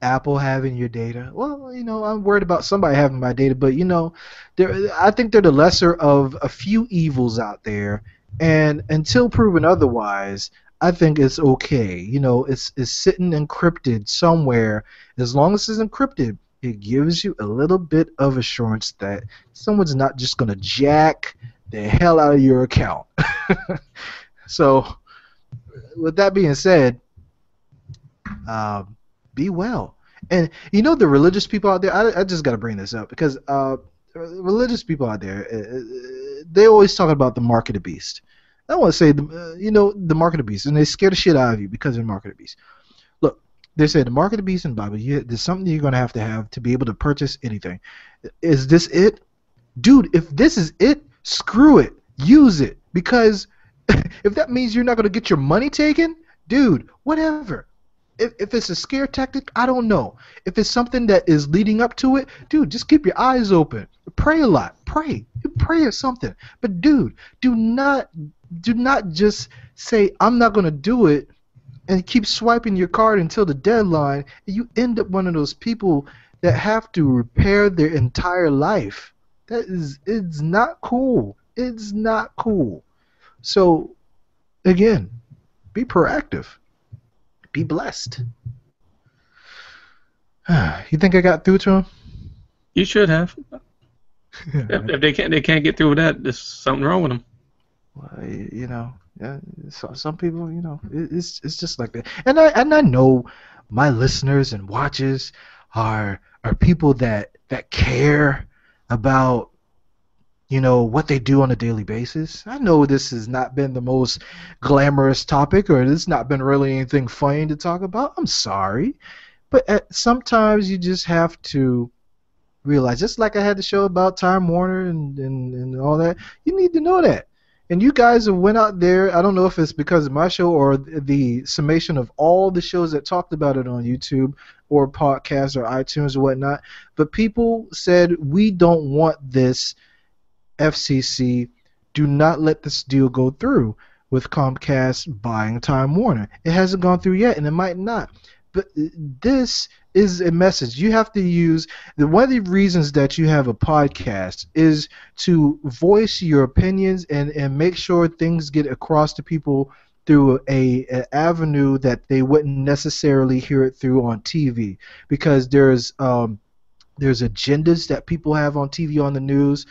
Apple having your data? Well, you know, I'm worried about somebody having my data, but you know, I think they're the lesser of a few evils out there. And until proven otherwise, I think it's okay. You know, it's it's sitting encrypted somewhere. As long as it's encrypted, it gives you a little bit of assurance that someone's not just gonna jack the hell out of your account. so, with that being said, um, be well. And you know the religious people out there. I, I just got to bring this up because uh, religious people out there, uh, uh, they always talk about the mark of the beast. I want to say, the, uh, you know, the mark of the beast, and they scare the shit out of you because of the mark of the beast. Look, they say the mark of the beast in the Bible. You, there's something you're gonna have to have to be able to purchase anything. Is this it, dude? If this is it, screw it. Use it because if that means you're not gonna get your money taken, dude, whatever if, if it's a scare tactic, I don't know. If it's something that is leading up to it, dude, just keep your eyes open. Pray a lot. Pray. Pray or something. But dude, do not do not just say I'm not gonna do it and keep swiping your card until the deadline and you end up one of those people that have to repair their entire life. That is it's not cool. It's not cool. So again, be proactive be blessed. you think I got through to him? You should have. if, if, they can't, they can't get through with that. There's something wrong with them. Well, you know, yeah, so, some people, you know, it, it's it's just like that. And I and I know my listeners and watchers are are people that that care about you know what they do on a daily basis. I know this has not been the most glamorous topic, or it's not been really anything funny to talk about. I'm sorry, but at, sometimes you just have to realize, just like I had the show about Time Warner and, and, and all that, you need to know that. And you guys went out there. I don't know if it's because of my show or the summation of all the shows that talked about it on YouTube or podcasts or iTunes or whatnot. But people said we don't want this FCC, do not let this deal go through with Comcast buying Time Warner. It hasn't gone through yet, and it might not. But this is a message you have to use. The one of the reasons that you have a podcast is to voice your opinions and, and make sure things get across to people through a, a, avenue that they wouldn't necessarily hear it through on TV because there's um, there's agendas that people have on TV on the news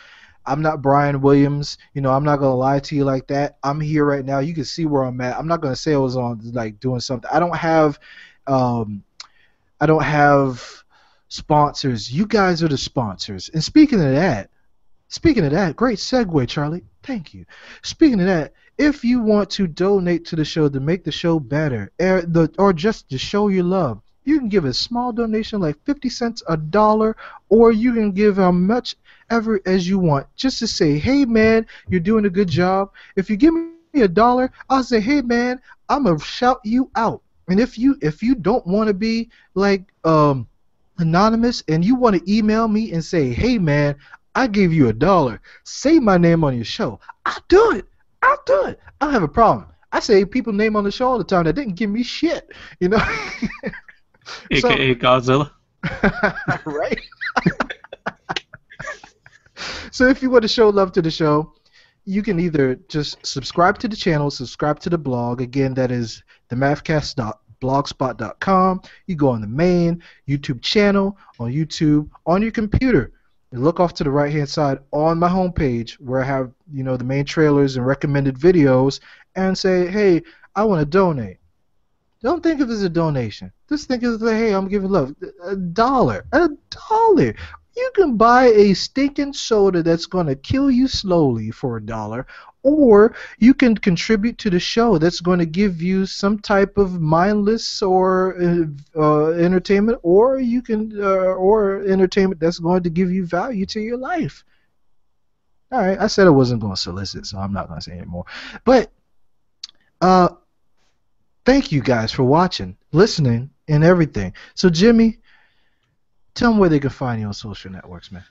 I'm not Brian Williams. You know, I'm not gonna lie to you like that. I'm here right now. You can see where I'm at. I'm not gonna say I was on like doing something. I don't have, um, I don't have sponsors. You guys are the sponsors. And speaking of that, speaking of that, great segue, Charlie. Thank you. Speaking of that, if you want to donate to the show to make the show better, or, the, or just to show your love, you can give a small donation like 50 cents, a dollar, or you can give how much ever as you want just to say, hey man, you're doing a good job. If you give me a dollar, I'll say, hey man, I'm gonna shout you out. And if you if you don't want to be like um anonymous and you want to email me and say, hey man, I gave you a dollar, say my name on your show. I'll do it. I'll do it. I don't have a problem. I say people name on the show all the time that didn't give me shit. You know. AKA so, Godzilla. right? so if you want to show love to the show, you can either just subscribe to the channel, subscribe to the blog. Again, that is the mathcast.blogspot.com. You go on the main YouTube channel on YouTube on your computer. You look off to the right hand side on my homepage where I have you know the main trailers and recommended videos, and say, hey, I want to donate. Don't think of it as a donation. Just think of it as, hey, I'm giving love. A dollar. A dollar. You can buy a stinking soda that's going to kill you slowly for a dollar, or you can contribute to the show that's going to give you some type of mindless or uh, uh, entertainment, or you can uh, or entertainment that's going to give you value to your life. All right, I said I wasn't going to solicit, so I'm not going to say anymore. But uh, thank you guys for watching, listening, and everything. So Jimmy, tell them where they can find you on social networks, man.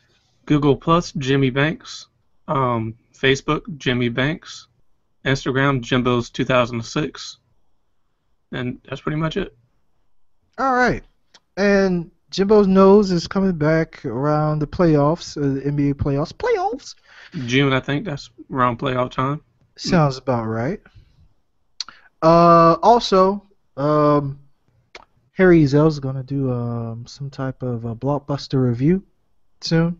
Google Plus, Jimmy Banks. Um, Facebook, Jimmy Banks. Instagram, Jimbo's 2006. And that's pretty much it. All right, and Jimbo's nose is coming back around the playoffs, uh, the NBA playoffs. Playoffs June, I think that's around playoff time. sounds about right. Uh, also, um, Harry Zell's gonna do um, some type of a blockbuster review soon.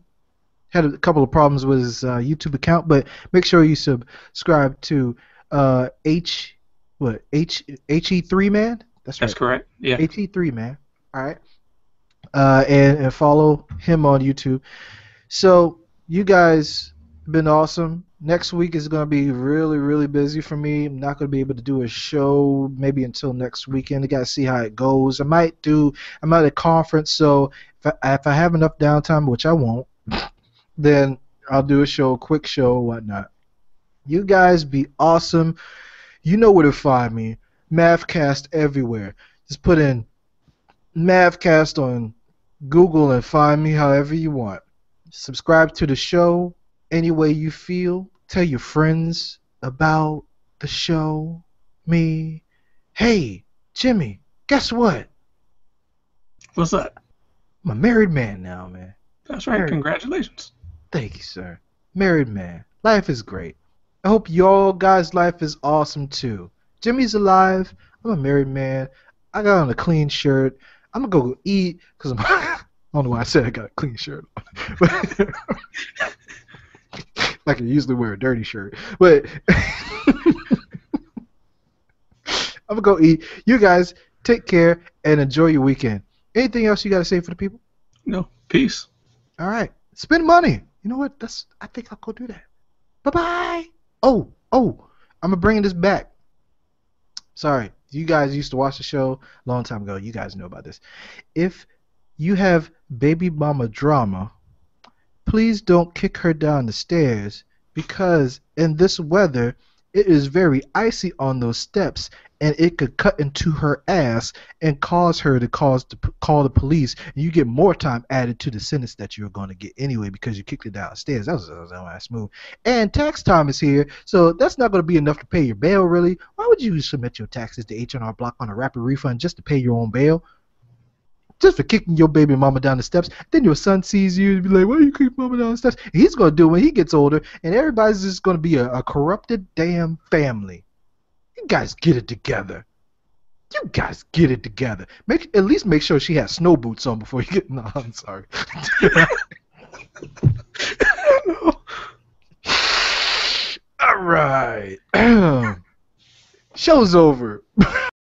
Had a couple of problems with his uh, YouTube account, but make sure you subscribe to uh, H what H H E three man. That's right. That's correct. Yeah. H E three man. All right. Uh, and and follow him on YouTube. So you guys have been awesome. Next week is gonna be really really busy for me. I'm not gonna be able to do a show maybe until next weekend. I gotta see how it goes. I might do. I'm at a conference, so if I, if I have enough downtime, which I won't, then I'll do a show, quick show, whatnot. You guys be awesome. You know where to find me. Mathcast everywhere. Just put in Mathcast on Google and find me however you want. Subscribe to the show any way you feel. Tell your friends about the show, me. Hey, Jimmy, guess what? What's that? I'm a married man now, man. That's right. Very- Congratulations. Thank you, sir. Married man. Life is great. I hope y'all guys' life is awesome too. Jimmy's alive. I'm a married man. I got on a clean shirt. I'm gonna go eat because I'm. I don't know why I said I got a clean shirt like I usually wear a dirty shirt. But I'm gonna go eat. You guys take care and enjoy your weekend. Anything else you gotta say for the people? No. Peace. All right. Spend money. You know what? That's. I think I'll go do that. Bye bye. Oh, oh. I'm gonna bring this back. Sorry, you guys used to watch the show a long time ago. You guys know about this. If you have baby mama drama, please don't kick her down the stairs because in this weather it is very icy on those steps and it could cut into her ass and cause her to cause to call the police and you get more time added to the sentence that you're going to get anyway because you kicked it downstairs that was a nice move and tax time is here so that's not going to be enough to pay your bail really. Why would you submit your taxes to h&r block on a rapid refund just to pay your own bail just for kicking your baby mama down the steps. Then your son sees you and be like, why you kick mama down the steps? And he's going to do it when he gets older, and everybody's just going to be a, a corrupted damn family. You guys get it together. You guys get it together. Make At least make sure she has snow boots on before you get... No, I'm sorry. All right. Show's over.